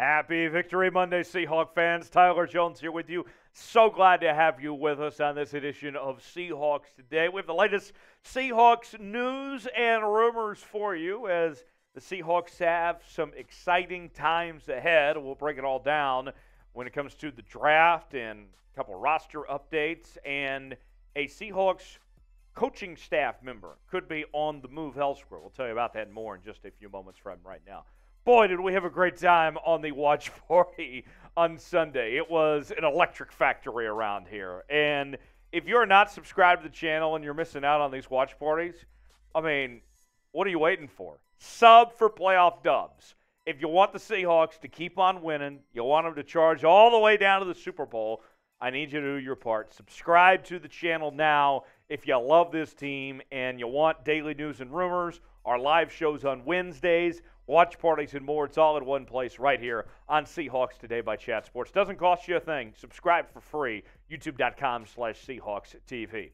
Happy Victory Monday, Seahawk fans. Tyler Jones here with you. So glad to have you with us on this edition of Seahawks Today. We have the latest Seahawks news and rumors for you as the Seahawks have some exciting times ahead. We'll break it all down when it comes to the draft and a couple roster updates and a Seahawks coaching staff member could be on the move elsewhere. We'll tell you about that more in just a few moments from right now. Boy, did we have a great time on the watch party on Sunday. It was an electric factory around here. And if you're not subscribed to the channel and you're missing out on these watch parties, I mean, what are you waiting for? Sub for playoff dubs. If you want the Seahawks to keep on winning, you want them to charge all the way down to the Super Bowl, I need you to do your part. Subscribe to the channel now if you love this team and you want daily news and rumors, our live shows on Wednesdays, watch parties, and more. It's all in one place right here on Seahawks Today by Chat Sports. Doesn't cost you a thing. Subscribe for free. YouTube.com slash Seahawks TV.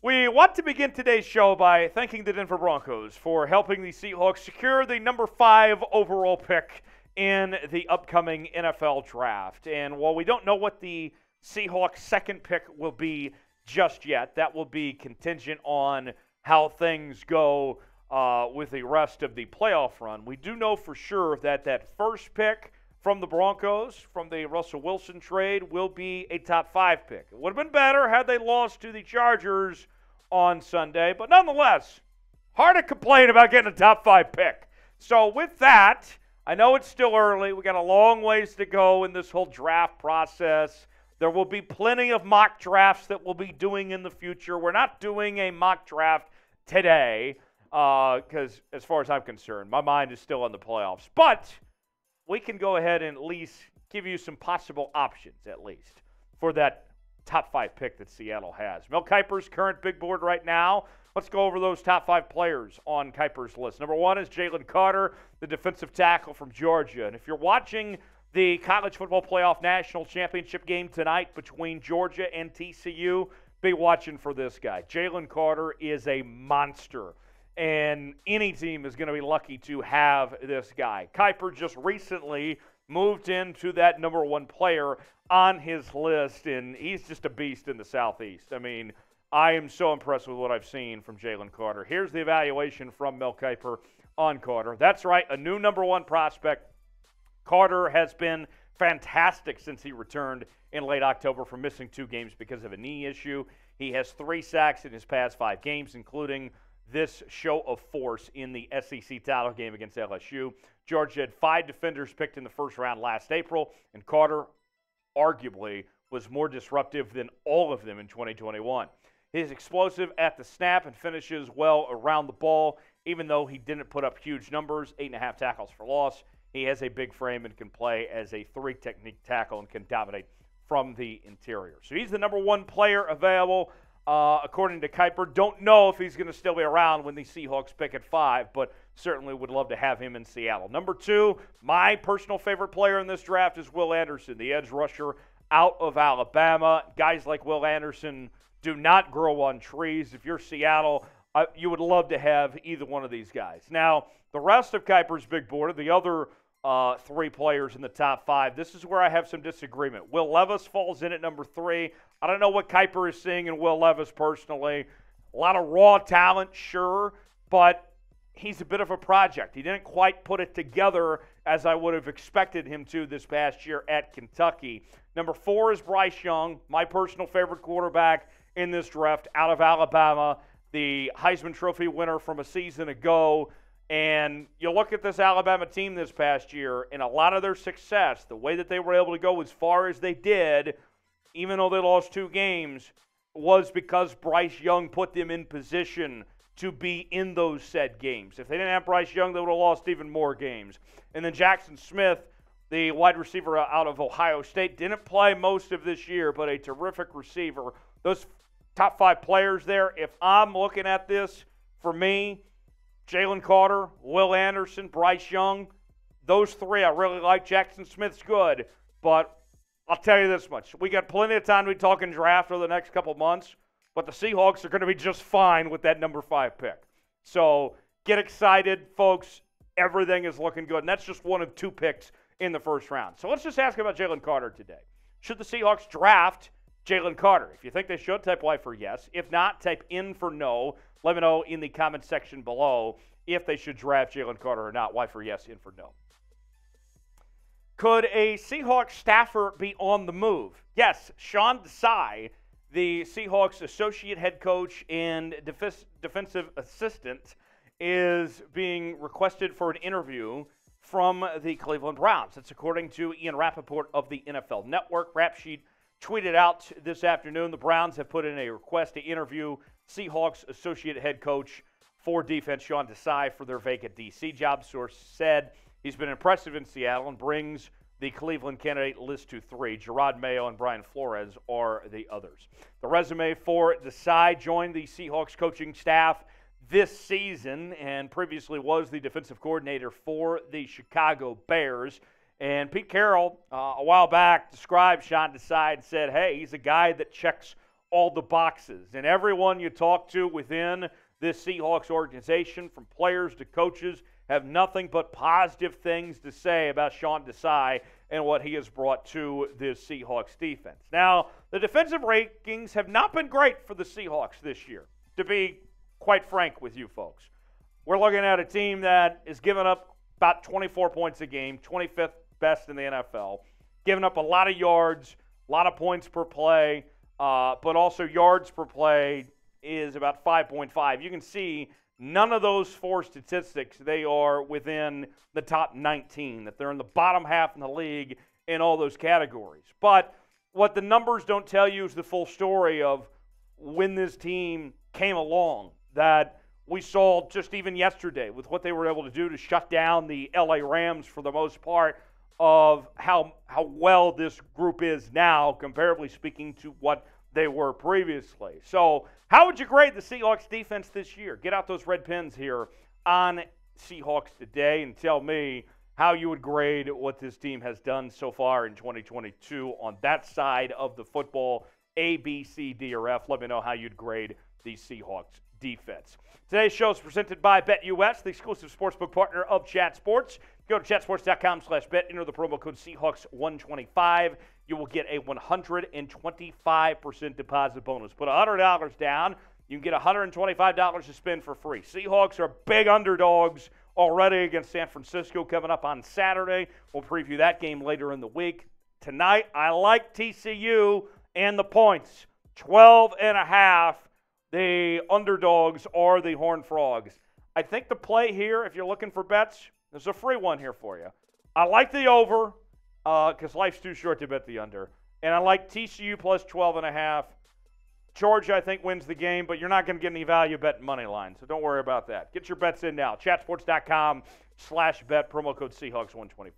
We want to begin today's show by thanking the Denver Broncos for helping the Seahawks secure the number five overall pick in the upcoming NFL draft. And while we don't know what the Seahawks' second pick will be just yet. That will be contingent on how things go uh, with the rest of the playoff run. We do know for sure that that first pick from the Broncos, from the Russell Wilson trade, will be a top five pick. It would have been better had they lost to the Chargers on Sunday, but nonetheless, hard to complain about getting a top five pick. So, with that, I know it's still early. We got a long ways to go in this whole draft process. There will be plenty of mock drafts that we'll be doing in the future. We're not doing a mock draft today because, uh, as far as I'm concerned, my mind is still on the playoffs. But we can go ahead and at least give you some possible options, at least, for that top five pick that Seattle has. Mel Kiper's current big board right now. Let's go over those top five players on Kiper's list. Number one is Jalen Carter, the defensive tackle from Georgia. And if you're watching the college football playoff national championship game tonight between Georgia and TCU. Be watching for this guy. Jalen Carter is a monster, and any team is going to be lucky to have this guy. Kiper just recently moved into that number one player on his list, and he's just a beast in the Southeast. I mean, I am so impressed with what I've seen from Jalen Carter. Here's the evaluation from Mel Kiper on Carter. That's right, a new number one prospect Carter has been fantastic since he returned in late October from missing two games because of a knee issue. He has three sacks in his past five games, including this show of force in the SEC title game against LSU. Georgia had five defenders picked in the first round last April, and Carter arguably was more disruptive than all of them in 2021. He's explosive at the snap and finishes well around the ball, even though he didn't put up huge numbers, eight and a half tackles for loss. He has a big frame and can play as a three technique tackle and can dominate from the interior. So he's the number one player available, uh, according to Kiper. Don't know if he's going to still be around when the Seahawks pick at five, but certainly would love to have him in Seattle. Number two, my personal favorite player in this draft is Will Anderson, the edge rusher out of Alabama. Guys like Will Anderson do not grow on trees. If you're Seattle, uh, you would love to have either one of these guys. Now, the rest of Kiper's big board, the other uh, three players in the top five. This is where I have some disagreement. Will Levis falls in at number three. I don't know what Kiper is seeing in Will Levis personally. A lot of raw talent, sure, but he's a bit of a project. He didn't quite put it together as I would have expected him to this past year at Kentucky. Number four is Bryce Young, my personal favorite quarterback in this draft out of Alabama, the Heisman Trophy winner from a season ago. And you look at this Alabama team this past year, and a lot of their success, the way that they were able to go as far as they did, even though they lost two games, was because Bryce Young put them in position to be in those said games. If they didn't have Bryce Young, they would have lost even more games. And then Jaxon Smith, the wide receiver out of Ohio State, didn't play most of this year, but a terrific receiver. Those top five players there, if I'm looking at this, for me, Jalen Carter, Will Anderson, Bryce Young, those three I really like. Jaxon Smith's good, but I'll tell you this much: we got plenty of time to be talking draft over the next couple months. But the Seahawks are going to be just fine with that number five pick. So get excited, folks. Everything is looking good, and that's just one of two picks in the first round. So let's just ask about Jalen Carter today. Should the Seahawks draft Jalen Carter? If you think they should, type Y for yes. If not, type in for no. Let me know in the comment section below if they should draft Jalen Carter or not. Y for yes, in for no. Could a Seahawks staffer be on the move? Yes, Sean Desai, the Seahawks associate head coach and def- defensive assistant, is being requested for an interview from the Cleveland Browns. That's according to Ian Rapoport of the NFL Network. Rap Sheet tweeted out this afternoon the Browns have put in a request to interview Seahawks associate head coach for defense Sean Desai for their vacant DC job. Source said he's been impressive in Seattle and brings the Cleveland candidate list to three. Jerod Mayo and Brian Flores are the others. The resume for Desai joined the Seahawks coaching staff this season and previously was the defensive coordinator for the Chicago Bears. And Pete Carroll, uh, a while back, described Sean Desai and said, hey, he's a guy that checks all the boxes. And everyone you talk to within this Seahawks organization, from players to coaches, have nothing but positive things to say about Sean Desai and what he has brought to this Seahawks defense. Now, the defensive rankings have not been great for the Seahawks this year, to be quite frank with you folks. We're looking at a team that is giving up about 24 points a game, 25th best in the NFL, giving up a lot of yards, a lot of points per play, uh, but also yards per play is about 5.5. You can see none of those four statistics, they are within the top 19, that they're in the bottom half in the league in all those categories. But what the numbers don't tell you is the full story of when this team came along that we saw just even yesterday with what they were able to do to shut down the LA Rams for the most part of how how well this group is now comparably speaking to what they were previously. So, how would you grade the Seahawks defense this year? Get out those red pens here on Seahawks today and tell me how you would grade what this team has done so far in 2022 on that side of the football. A, B, C, D, or F. Let me know how you'd grade the Seahawks defense. Today's show is presented by BetUS, the exclusive sportsbook partner of Chat Sports. Go to chatsports.com slash bet, enter the promo code Seahawks125. You will get a 125% deposit bonus. Put $100 down, you can get $125 to spend for free. Seahawks are big underdogs already against San Francisco coming up on Saturday. We'll preview that game later in the week. Tonight, I like TCU and the points. 12 and a half the underdogs are the Horned Frogs. I think the play here, if you're looking for bets, there's a free one here for you. I like the over because uh, life's too short to bet the under. And I like TCU plus 12 and a half. Georgia, I think, wins the game, but you're not going to get any value betting money line, so don't worry about that. Get your bets in now. Chatsports.com slash bet, promo code Seahawks125.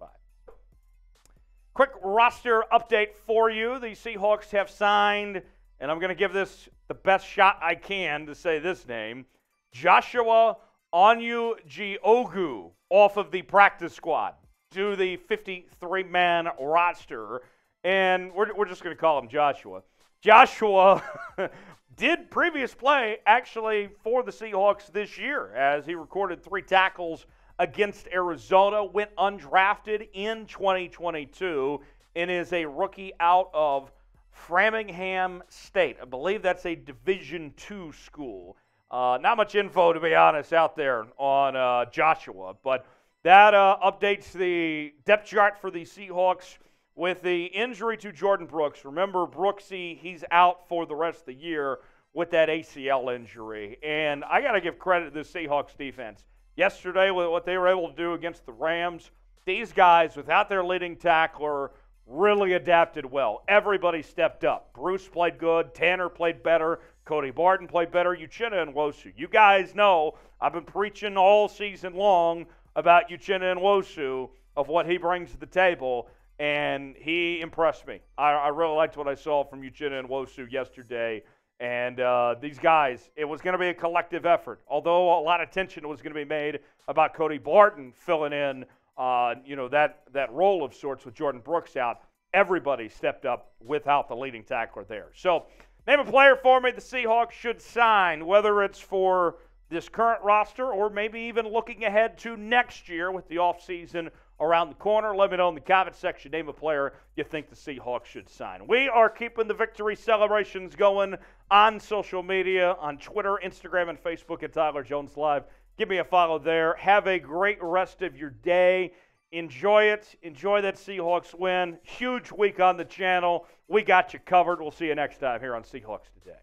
Quick roster update for you. The Seahawks have signed – and I'm going to give this the best shot I can to say this name Joshua Onujiogu off of the practice squad to the 53 man roster. And we're, we're just going to call him Joshua. Joshua did previous play actually for the Seahawks this year as he recorded three tackles against Arizona, went undrafted in 2022, and is a rookie out of Framingham State. I believe that's a Division two school. Uh, not much info, to be honest, out there on uh, Joshua, but that uh, updates the depth chart for the Seahawks with the injury to Jordyn Brooks. Remember, Brooksy, he's out for the rest of the year with that ACL injury. And I got to give credit to the Seahawks defense. Yesterday, with what they were able to do against the Rams, these guys, without their leading tackler, really adapted well. Everybody stepped up. Bruce played good. Tanner played better. Cody Barton played better. Uchenna Nwosu. You guys know I've been preaching all season long about Uchenna Nwosu of what he brings to the table, and he impressed me. I, I really liked what I saw from Uchenna Nwosu yesterday. And uh, these guys, it was going to be a collective effort. Although a lot of tension was going to be made about Cody Barton filling in uh, you know, that, that role of sorts with Jordyn Brooks out, everybody stepped up without the leading tackler there. So, name a player for me the Seahawks should sign, whether it's for this current roster or maybe even looking ahead to next year with the offseason around the corner. Let me know in the comment section. Name a player you think the Seahawks should sign. We are keeping the victory celebrations going on social media, on Twitter, Instagram, and Facebook at Tyler Jones Live. Give me a follow there. Have a great rest of your day. Enjoy it. Enjoy that Seahawks win. Huge week on the channel. We got you covered. We'll see you next time here on Seahawks Today.